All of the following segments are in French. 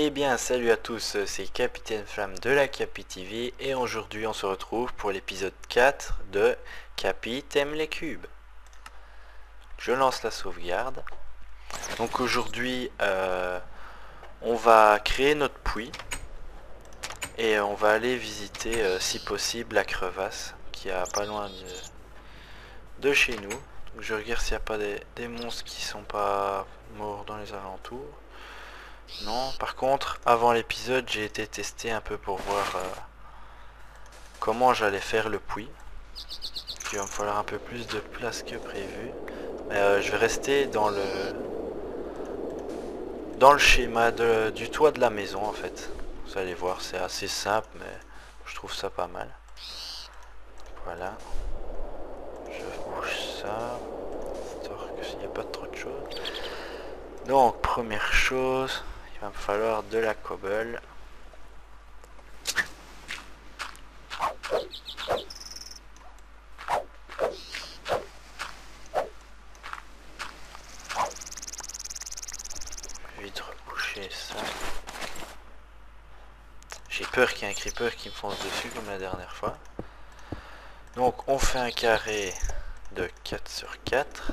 Eh bien salut à tous, c'est Capitaine Flamme de la Capi TV et aujourd'hui on se retrouve pour l'épisode 4 de Capi t'aime les cubes. Je lance la sauvegarde. Donc aujourd'hui euh, on va créer notre puits et on va aller visiter euh, si possible la crevasse qui a pas loin de, chez nous. Je regarde s'il n'y a pas des, des monstres qui sont pas morts dans les alentours. Non, par contre, avant l'épisode, j'ai été testé un peu pour voir euh, comment j'allais faire le puits. Il va me falloir un peu plus de place que prévu. Mais euh, je vais rester dans le dans le schéma du toit de la maison en fait. Vous allez voir, c'est assez simple, mais je trouve ça pas mal. Voilà. Je bouge ça, histoire qu'il n'y a pas trop de choses. Donc, première chose, il va me falloir de la cobble. Vite reboucher ça. J'ai peur qu'il y ait un creeper qui me fonce dessus comme la dernière fois. Donc on fait un carré de 4 sur 4.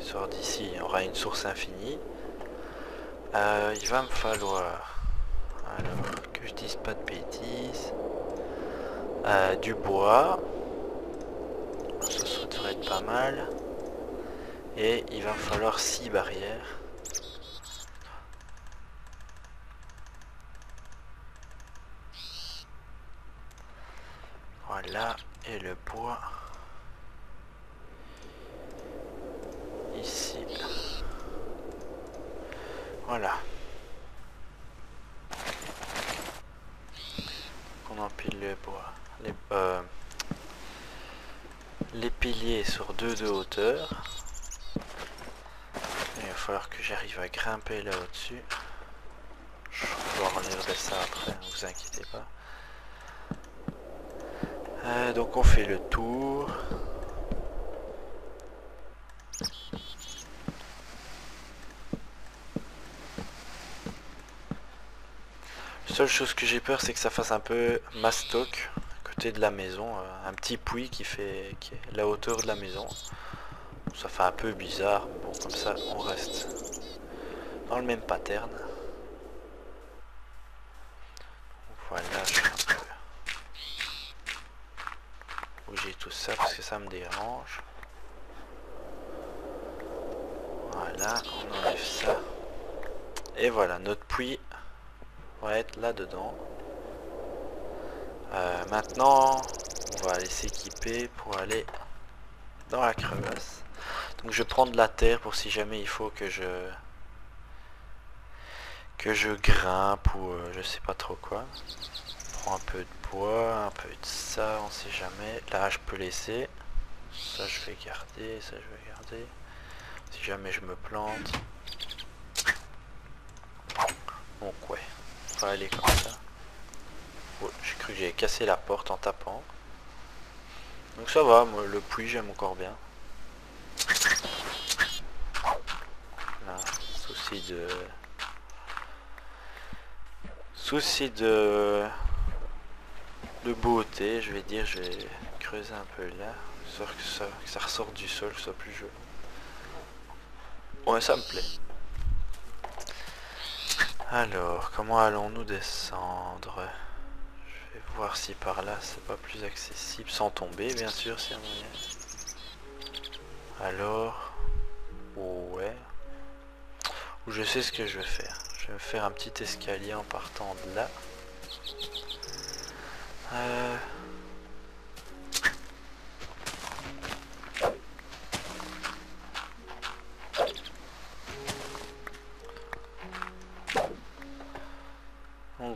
Sort d'ici, on aura une source infinie. Euh, il va me falloir, que je dise pas de bêtises, euh, du bois. Ça, être pas mal. Et il va me falloir 6 barrières. Voilà, et le bois. Ici. Voilà. On empile le bois. Les, euh, les piliers sur deux de hauteur. il va falloir que j'arrive à grimper là au-dessus. Je vais pouvoir enlever ça après, ne vous inquiétez pas. Euh, donc on fait le tour. Seule chose que j'ai peur c'est que ça fasse un peu mastoc à côté de la maison euh, un petit puits qui fait est la hauteur de la maison. Ça fait un peu bizarre. Bon comme ça on reste dans le même pattern. Voilà. Je vais un peu bouger tout ça parce que ça me dérange. Voilà on enlève ça. Et voilà notre puits va être là dedans euh, maintenant on va aller s'équiper pour aller dans la crevasse. Donc je prends de la terre pour si jamais il faut que je que je grimpe ou euh, je sais pas trop quoi. Je prends un peu de bois un peu de ça on sait jamais. Là je peux laisser. Ça je vais garder ça je vais garder. Si jamais je me plante. Donc ouais aller comme ça. Oh, j'ai cru que j'avais cassé la porte en tapant. Donc ça va, moi, le puits j'aime encore bien. souci de... Souci de... De beauté, je vais dire, je vais creuser un peu là. Histoire que ça, ça ressort du sol, que soit plus joli. Ouais, ça me plaît. Alors, comment allons-nous descendre? Je vais voir si par là c'est pas plus accessible, sans tomber bien sûr, si moyen. Alors, ouais. Je sais ce que je vais faire. Je vais faire un petit escalier en partant de là. Euh,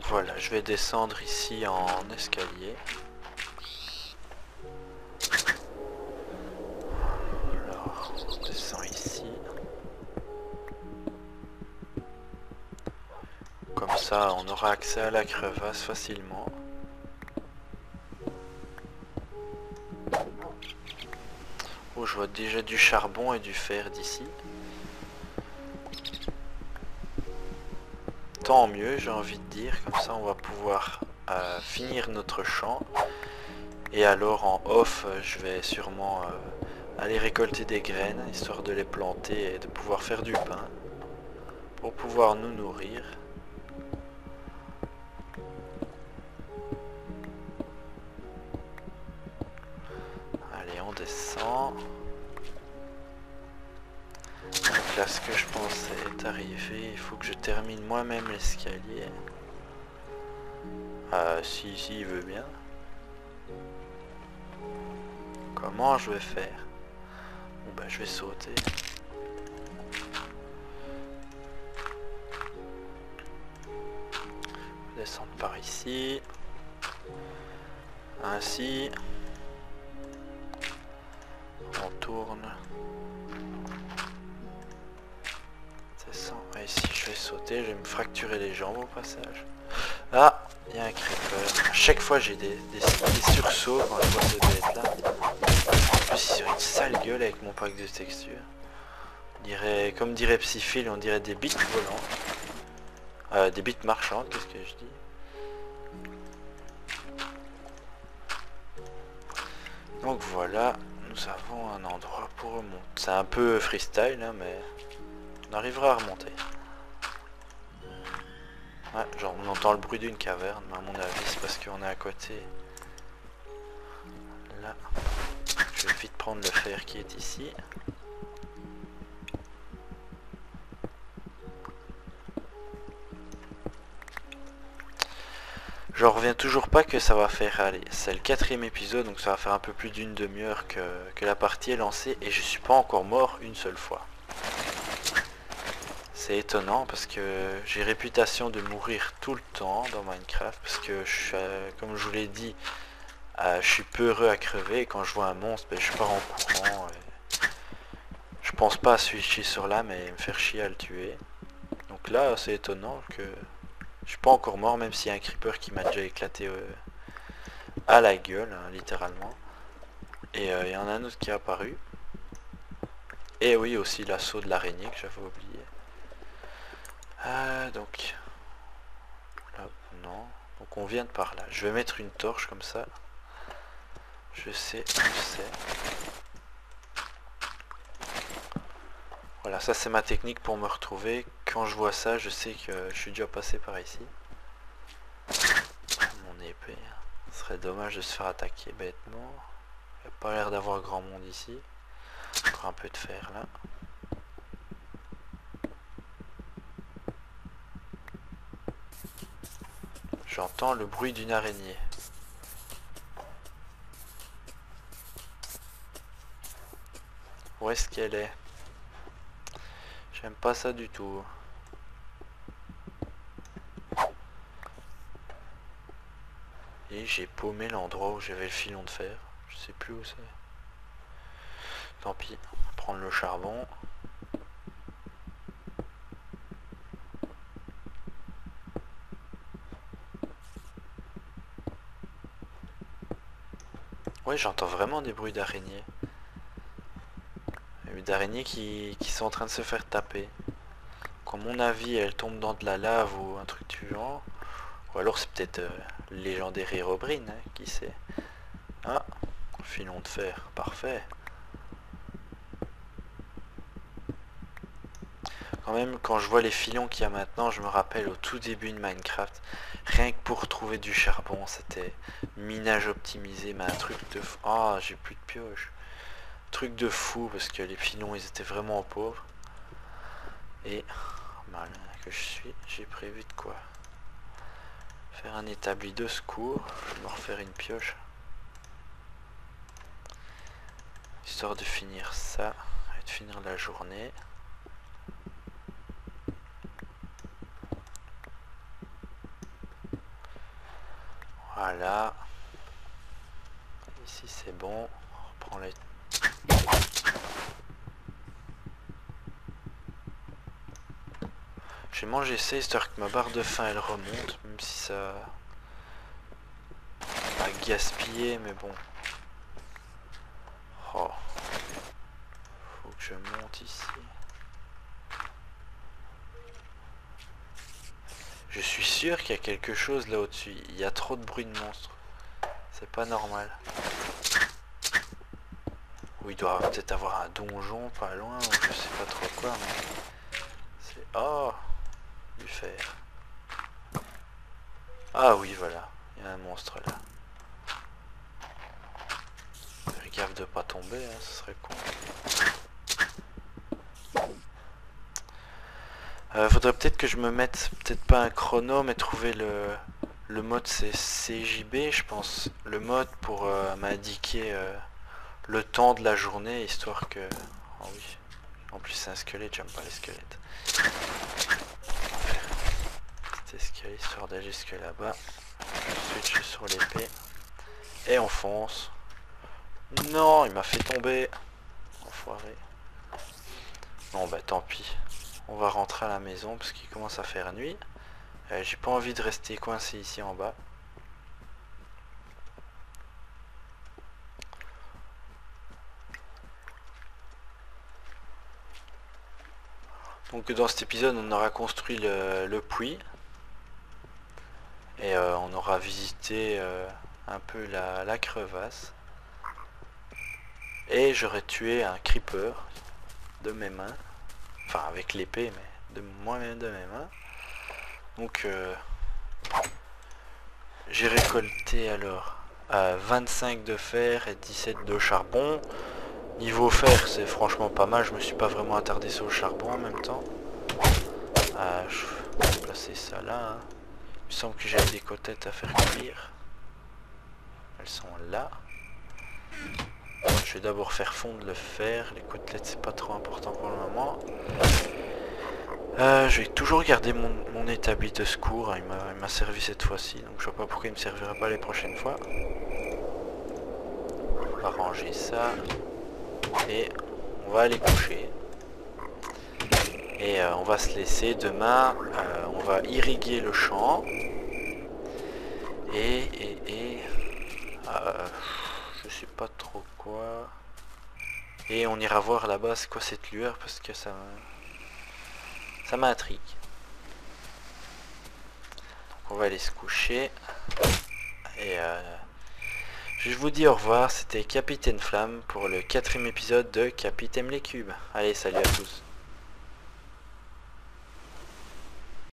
voilà, je vais descendre ici en escalier. Alors, on descend ici. Comme ça, on aura accès à la crevasse facilement. Oh, je vois déjà du charbon et du fer d'ici. Tant mieux, j'ai envie de dire. Comme ça, on va pouvoir euh, finir notre champ. Et alors, en off, euh, je vais sûrement euh, aller récolter des graines, histoire de les planter et de pouvoir faire du pain. Pour pouvoir nous nourrir. Allez, on descend. Là, ce que je pensais est arrivé. Il faut que je termine moi-même l'escalier. Ah, si, si, il veut bien. Comment je vais faire? Bon, bah, je vais sauter. Descendre par ici. Ainsi. On tourne. Ici, je vais sauter. Je vais me fracturer les jambes au passage. Ah Il y a un creeper. Chaque fois, j'ai des, sursauts quand je vois ce bête là. En plus, il a une sale gueule avec mon pack de texture. On dirait, comme dirait Psyphil, on dirait des bits volants. Euh, des bits marchandes, qu'est-ce que je dis? Donc voilà, nous avons un endroit pour remonter. C'est un peu freestyle, hein, mais on arrivera à remonter. Ouais, genre on entend le bruit d'une caverne, mais à mon avis c'est parce qu'on est à côté. Là, je vais vite prendre le fer qui est ici. Je reviens toujours pas que ça va faire, allez, c'est le quatrième épisode, donc ça va faire un peu plus d'une demi-heure que, que, la partie est lancée, et je suis pas encore mort une seule fois. C'est étonnant parce que j'ai réputation de mourir tout le temps dans Minecraft, parce que je suis, euh, comme je vous l'ai dit, euh, je suis peu heureux à crever, et quand je vois un monstre, ben, je pars en courant. Je pense pas à switcher sur l'âme et me faire chier à le tuer. Donc là, c'est étonnant que je suis pas encore mort, même s'il y a un creeper qui m'a déjà éclaté euh, à la gueule, hein, littéralement. Et il y en a un autre qui est apparu. Et oui, aussi l'assaut de l'araignée que j'avais oublié. Donc... Non. Donc on vient de par là. Je vais mettre une torche comme ça. Je sais, je sais. Voilà, ça c'est ma technique pour me retrouver. Quand je vois ça, je sais que je suis déjà passé par ici. Mon épée. Ce serait dommage de se faire attaquer bêtement. Il n'y a pas l'air d'avoir grand monde ici. Encore un peu de fer là. J'entends le bruit d'une araignée. Où est-ce qu'elle est? J'aime pas ça du tout. Et j'ai paumé l'endroit où j'avais le filon de fer. Je sais plus où c'est. Tant pis. Prendre le charbon. J'entends vraiment des bruits d'araignées d'araignées qui, sont en train de se faire taper. Comme mon avis, elles tombent dans de la lave ou un truc genre. Ou alors c'est peut-être euh, légendaire Hérobrine, hein, qui sait. Ah, filon de fer, parfait. Quand même, quand je vois les filons qu'il y a maintenant, je me rappelle au tout début de Minecraft, rien que pour trouver du charbon, c'était minage optimisé, mais un truc de... Ah, j'ai plus de pioche. Truc de fou parce que les filons ils étaient vraiment pauvres. Et mal que je suis, j'ai prévu de quoi? Faire un établi de secours. Je vais me refaire une pioche. Histoire de finir ça et de finir la journée. Voilà. Ici c'est bon. On reprend les J'ai mangé ça histoire que ma barre de faim elle remonte, même si ça a gaspillé, mais bon. Oh. Faut que je monte ici. Je suis sûr qu'il y a quelque chose là au-dessus. Il y a trop de bruit de monstres. C'est pas normal. Ou il doit peut-être avoir un donjon pas loin, ou je sais pas trop quoi, mais... C'est... Oh Du fer. Ah oui, voilà. Il y a un monstre là. Fais gaffe de pas tomber, hein, ce serait con. Euh, faudrait peut-être que je me mette, peut-être pas un chrono, mais trouver le, le mode c'est CJB, je pense. Le mode pour euh, m'indiquer euh, le temps de la journée, histoire que... Oh oui. En plus c'est un squelette, j'aime pas les squelettes. Petit escalier, histoire d'aller jusque là-bas. Je switch sur l'épée. Et on fonce. Non, il m'a fait tomber. Enfoiré. Bon bah tant pis. On va rentrer à la maison parce qu'il commence à faire nuit. Euh, j'ai pas envie de rester coincé ici en bas. Donc dans cet épisode on aura construit le, puits. Et euh, on aura visité euh, un peu la, crevasse. Et j'aurais tué un creeper de mes mains. Enfin, avec l'épée, mais de moi-même de mes mains. Donc, euh, j'ai récolté alors 25 de fer et 17 de charbon. Niveau fer, c'est franchement pas mal. Je me suis pas vraiment attardé sur le charbon en même temps. Ah, je vais placer ça là. Hein. Il me semble que j'ai des côtettes à faire cuire. Elles sont là. Je vais d'abord faire fondre le fer. Les côtelettes, c'est pas trop important pour le moment. Euh, je vais toujours garder mon, établi de secours. Hein. Il m'a servi cette fois-ci. Donc je vois pas pourquoi il me servira pas les prochaines fois. On va ranger ça. Et on va aller coucher. Et euh, on va se laisser demain. Euh, on va irriguer le champ. Et... et, et je sais pas trop quoi. Et on ira voir là-bas c'est quoi cette lueur parce que ça ça m'intrigue. On va aller se coucher. Et euh, je vous dis au revoir, c'était Capitaine Flamme pour le quatrième épisode de Capitaine les Cubes. Allez, salut à tous.